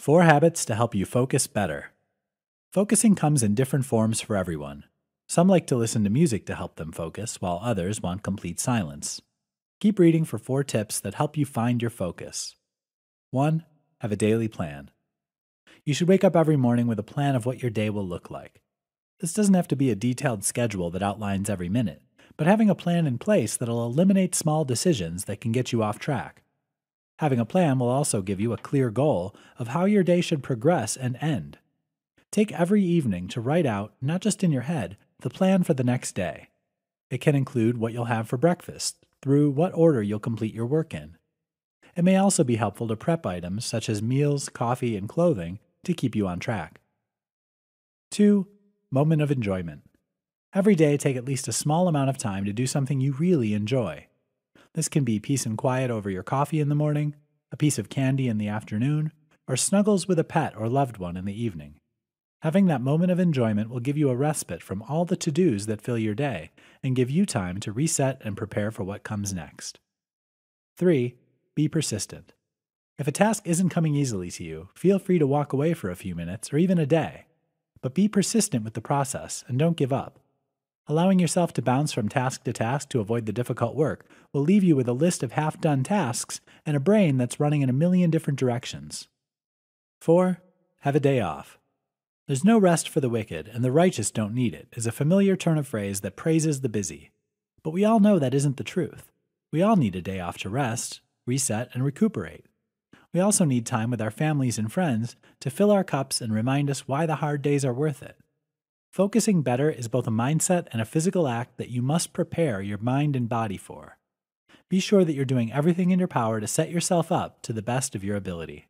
Four habits to help you focus better. Focusing comes in different forms for everyone. Some like to listen to music to help them focus, while others want complete silence. Keep reading for four tips that help you find your focus. 1. Have a daily plan. You should wake up every morning with a plan of what your day will look like. This doesn't have to be a detailed schedule that outlines every minute, but having a plan in place that'll eliminate small decisions that can get you off track. Having a plan will also give you a clear goal of how your day should progress and end. Take every evening to write out, not just in your head, the plan for the next day. It can include what you'll have for breakfast, through what order you'll complete your work in. It may also be helpful to prep items such as meals, coffee, and clothing to keep you on track. 2. Moment of enjoyment. Every day, take at least a small amount of time to do something you really enjoy. This can be peace and quiet over your coffee in the morning, a piece of candy in the afternoon, or snuggles with a pet or loved one in the evening. Having that moment of enjoyment will give you a respite from all the to dos that fill your day and give you time to reset and prepare for what comes next. 3. Be persistent. If a task isn't coming easily to you, feel free to walk away for a few minutes or even a day. But be persistent with the process and don't give up. Allowing yourself to bounce from task to task to avoid the difficult work will leave you with a list of half done tasks and a brain that's running in a million different directions. 4. Have a day off. There's no rest for the wicked, and the righteous don't need it, is a familiar turn of phrase that praises the busy. But we all know that isn't the truth. We all need a day off to rest, reset, and recuperate. We also need time with our families and friends to fill our cups and remind us why the hard days are worth it. Focusing better is both a mindset and a physical act that you must prepare your mind and body for. Be sure that you're doing everything in your power to set yourself up to the best of your ability.